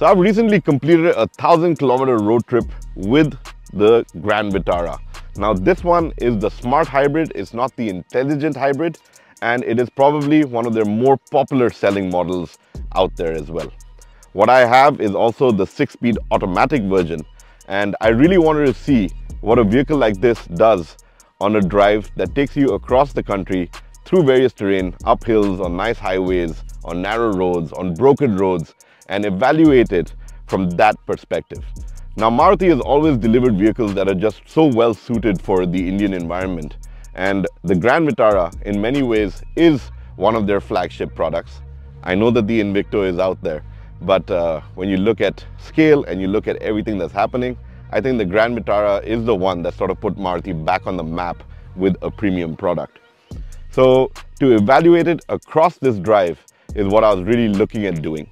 So I've recently completed a thousand kilometer road trip with the Grand Vitara. Now this one is the smart hybrid, it's not the intelligent hybrid, and it is probably one of their more popular selling models out there as well. What I have is also the six-speed automatic version, and I really wanted to see what a vehicle like this does on a drive that takes you across the country through various terrain, up hills, on nice highways, on narrow roads, on broken roads, and evaluate it from that perspective. Now Maruti has always delivered vehicles that are just so well suited for the Indian environment and the Grand Vitara in many ways is one of their flagship products. I know that the Invicto is out there, but uh, when you look at scale and you look at everything that's happening, I think the Grand Vitara is the one that sort of put Maruti back on the map with a premium product. So to evaluate it across this drive is what I was really looking at doing.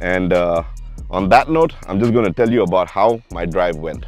And uh, on that note, I'm just going to tell you about how my drive went.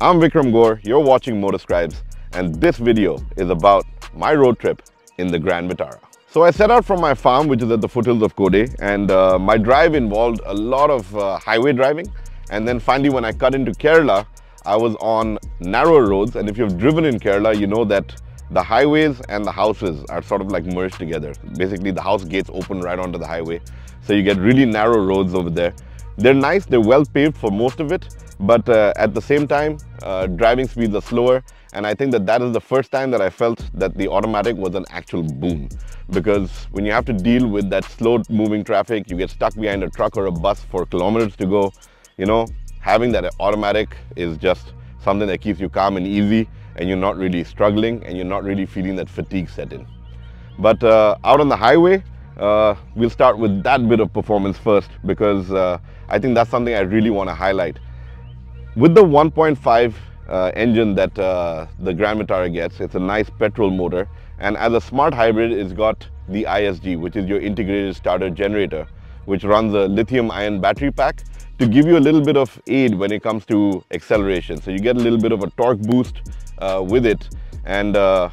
I'm Vikram Gour, you're watching Motorscribes, and this video is about my road trip in the Grand Vitara. So I set out from my farm, which is at the foothills of Kodai, and uh, my drive involved a lot of uh, highway driving. And then finally, when I cut into Kerala, I was on narrow roads. And if you've driven in Kerala, you know that the highways and the houses are sort of like merged together. Basically, the house gates open right onto the highway. So you get really narrow roads over there. They're nice, they're well paved for most of it, but uh, at the same time, uh, driving speeds are slower. And I think that that is the first time that I felt that the automatic was an actual boon. Because when you have to deal with that slow moving traffic, you get stuck behind a truck or a bus for kilometers to go, you know, having that automatic is just something that keeps you calm and easy and you're not really struggling and you're not really feeling that fatigue set in. But uh, out on the highway, uh, we'll start with that bit of performance first because uh, I think that's something I really want to highlight. With the 1.5 uh, engine that uh, the Grand Vitara gets, it's a nice petrol motor and as a smart hybrid it's got the ISG which is your integrated starter generator which runs a lithium ion battery pack to give you a little bit of aid when it comes to acceleration. So you get a little bit of a torque boost uh, with it and uh,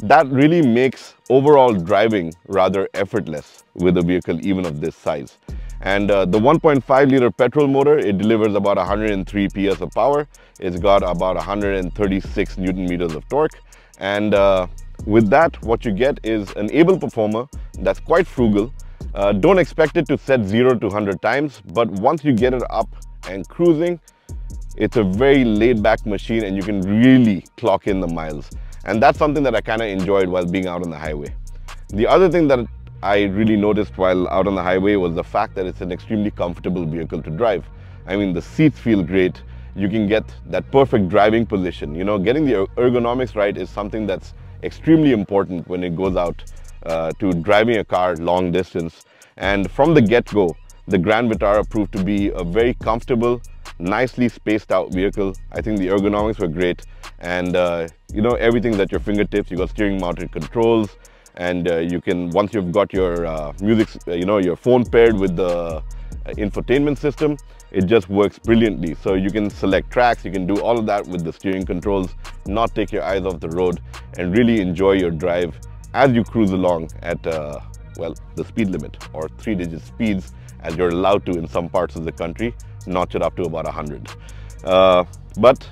that really makes overall driving rather effortless with a vehicle even of this size. And uh, the 1.5 liter petrol motor, it delivers about 103 PS of power. It's got about 136 Newton meters of torque. And uh, with that, what you get is an able performer that's quite frugal. Uh, don't expect it to set 0 to 100 times, but once you get it up and cruising, it's a very laid back machine and you can really clock in the miles. And that's something that I kind of enjoyed while being out on the highway. The other thing that I really noticed while out on the highway was the fact that it's an extremely comfortable vehicle to drive. I mean, the seats feel great. You can get that perfect driving position. You know, getting the ergonomics right is something that's extremely important when it goes out uh, to driving a car long distance. And from the get-go, the Grand Vitara proved to be a very comfortable, nicely spaced out vehicle. I think the ergonomics were great and uh, you know everything's at your fingertips. You got steering mounted controls and uh, you can once you've got your uh, music, uh, you know your phone paired with the uh, infotainment system, it just works brilliantly. So you can select tracks, you can do all of that with the steering controls, not take your eyes off the road and really enjoy your drive as you cruise along at uh, well the speed limit or three digit speeds as you're allowed to in some parts of the country, notch it up to about 100. Uh, but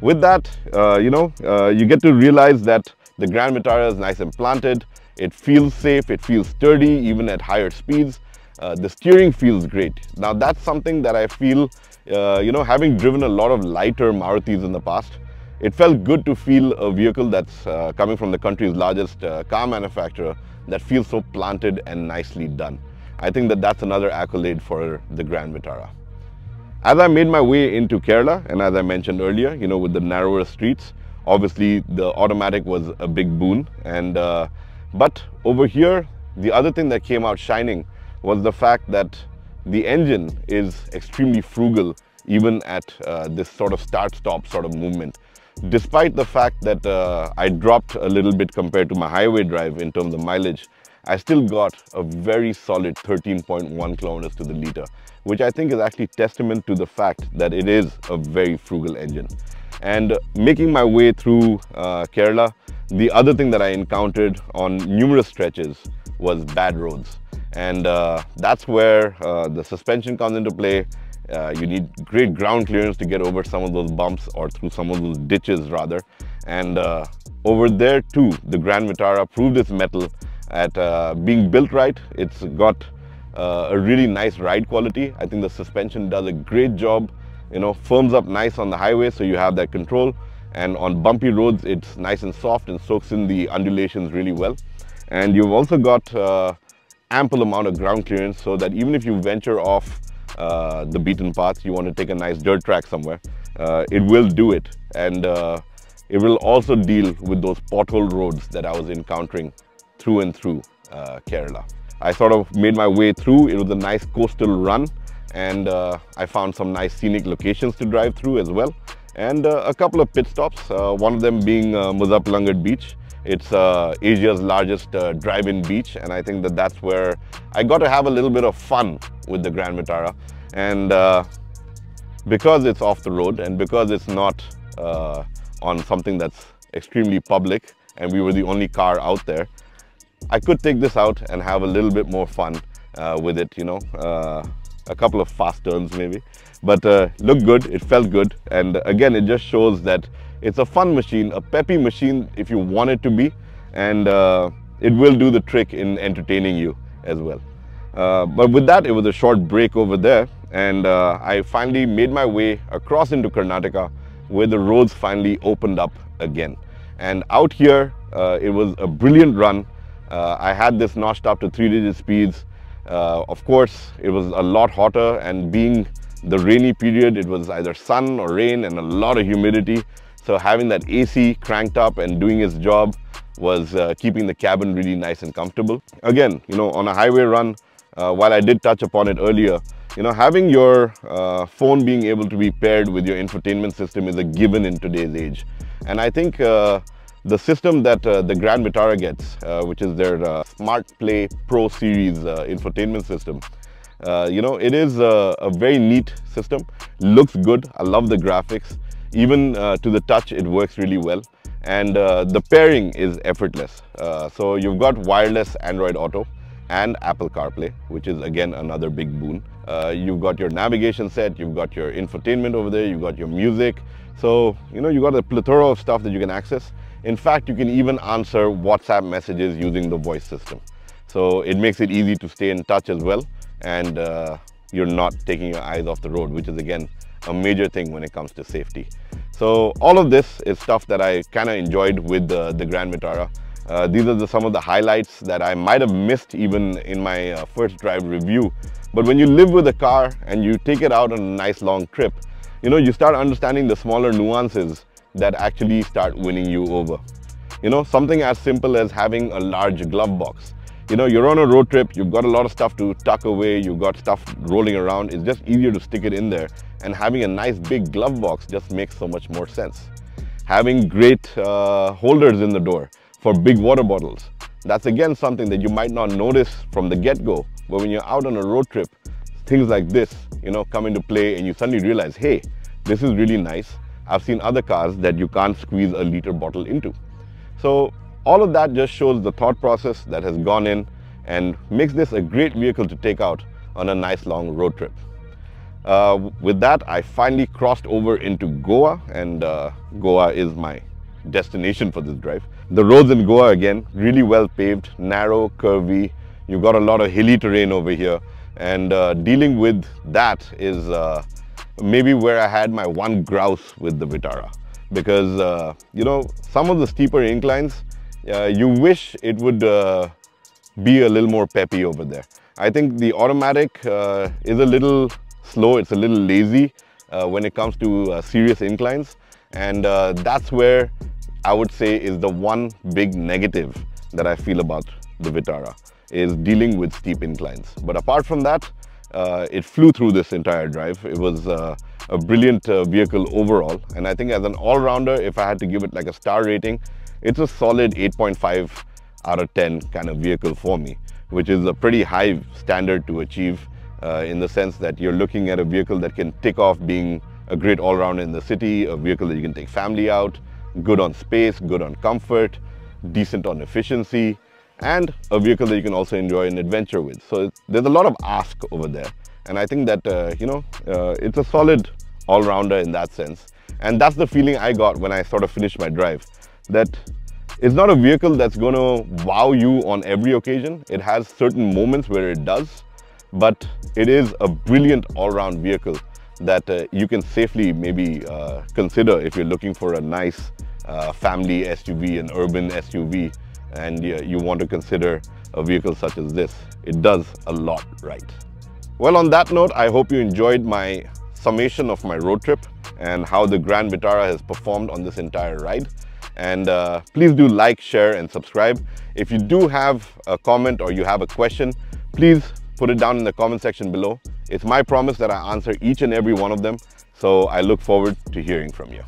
with that, uh, you know, uh, you get to realize that the Grand Vitara is nice and planted. It feels safe, it feels sturdy even at higher speeds. Uh, the steering feels great. Now that's something that I feel, uh, you know, having driven a lot of lighter Marutis in the past, it felt good to feel a vehicle that's uh, coming from the country's largest uh, car manufacturer that feels so planted and nicely done. I think that that's another accolade for the Grand Vitara. As I made my way into Kerala, and as I mentioned earlier, you know, with the narrower streets, obviously the automatic was a big boon. And uh, But over here, the other thing that came out shining was the fact that the engine is extremely frugal even at uh, this sort of start-stop sort of movement. Despite the fact that uh, I dropped a little bit compared to my highway drive in terms of mileage, I still got a very solid 13.1 kilometers to the liter, which I think is actually testament to the fact that it is a very frugal engine. And making my way through uh, Kerala, the other thing that I encountered on numerous stretches was bad roads. And uh, that's where uh, the suspension comes into play Uh, you need great ground clearance to get over some of those bumps or through some of those ditches rather. And uh, over there too, the Grand Vitara proved its mettle at uh, being built right. It's got uh, a really nice ride quality. I think the suspension does a great job, you know, firms up nice on the highway so you have that control. And on bumpy roads, it's nice and soft and soaks in the undulations really well. And you've also got uh, ample amount of ground clearance so that even if you venture off uh, the beaten path, you want to take a nice dirt track somewhere, uh, it will do it. And uh, it will also deal with those pothole roads that I was encountering through and through uh, Kerala. I sort of made my way through. It was a nice coastal run and uh, I found some nice scenic locations to drive through as well. And uh, a couple of pit stops, one of them being Muzhappilangad Beach. It's uh, Asia's largest uh, drive-in beach and I think that that's where I got to have a little bit of fun with the Grand Vitara. And uh, because it's off the road and because it's not uh, on something that's extremely public and we were the only car out there, I could take this out and have a little bit more fun uh, with it, you know, uh, a couple of fast turns maybe. But looked good, it felt good. And again, it just shows that it's a fun machine, a peppy machine if you want it to be, and uh, it will do the trick in entertaining you as well. Uh, but with that, it was a short break over there, and uh, I finally made my way across into Karnataka where the roads finally opened up again. And out here, uh, it was a brilliant run. Uh, I had this notched up to three-digit speeds. Uh, of course, it was a lot hotter, and being the rainy period, it was either sun or rain and a lot of humidity. So having that AC cranked up and doing its job was uh, keeping the cabin really nice and comfortable. Again, you know, on a highway run, uh, while I did touch upon it earlier, you know, having your uh, phone being able to be paired with your infotainment system is a given in today's age. And I think uh, the system that uh, the Grand Vitara gets, uh, which is their Smart Play Pro Series infotainment system, you know, it is a, a very neat system, looks good, I love the graphics, even uh, to the touch, it works really well. And uh, the pairing is effortless. Uh, so you've got wireless Android Auto and Apple CarPlay, which is again another big boon. Uh, you've got your navigation set, you've got your infotainment over there, you've got your music. So, you know, you've got a plethora of stuff that you can access. In fact, you can even answer WhatsApp messages using the voice system. So it makes it easy to stay in touch as well. And uh, you're not taking your eyes off the road, which is again a major thing when it comes to safety. So all of this is stuff that I kind of enjoyed with the, the Grand Vitara. Uh, these are the, some of the highlights that I might have missed even in my uh, first drive review. But when you live with a car and you take it out on a nice long trip, you know, you start understanding the smaller nuances that actually start winning you over. You know, something as simple as having a large glove box you know, you're on a road trip, you've got a lot of stuff to tuck away, you've got stuff rolling around, it's just easier to stick it in there. And having a nice big glove box just makes so much more sense. Having great uh, holders in the door for big water bottles. That's again something that you might not notice from the get-go, but when you're out on a road trip, things like this, you know, come into play and you suddenly realize, hey, this is really nice. I've seen other cars that you can't squeeze a liter bottle into. So all of that just shows the thought process that has gone in and makes this a great vehicle to take out on a nice long road trip. Uh, with that, I finally crossed over into Goa and uh, Goa is my destination for this drive. The roads in Goa again, really well paved, narrow, curvy. You've got a lot of hilly terrain over here and uh, dealing with that is uh, maybe where I had my one grouse with the Vitara because uh, you know some of the steeper inclines uh, you wish it would uh, be a little more peppy over there. I think the automatic uh, is a little slow, it's a little lazy uh, when it comes to uh, serious inclines and that's where I would say is the one big negative that I feel about the Vitara is dealing with steep inclines. But apart from that, Uh, it flew through this entire drive. It was uh, a brilliant uh, vehicle overall and I think as an all-rounder, if I had to give it like a star rating, it's a solid 8.5 out of 10 kind of vehicle for me, which is a pretty high standard to achieve uh, in the sense that you're looking at a vehicle that can tick off being a great all-round in the city, a vehicle that you can take family out, good on space, good on comfort, decent on efficiency, and a vehicle that you can also enjoy an adventure with. So there's a lot of ask over there. And I think that, uh, you know, uh, it's a solid all-rounder in that sense. And that's the feeling I got when I sort of finished my drive, that it's not a vehicle that's going to wow you on every occasion. It has certain moments where it does, but it is a brilliant all-round vehicle that uh, you can safely maybe uh, consider if you're looking for a nice uh, family SUV, an urban SUV, and you want to consider a vehicle such as this. It does a lot right. Well, on that note, I hope you enjoyed my summation of my road trip and how the Grand Vitara has performed on this entire ride. And uh, please do like, share and subscribe. If you do have a comment or you have a question, please put it down in the comment section below. It's my promise that I answer each and every one of them. So I look forward to hearing from you.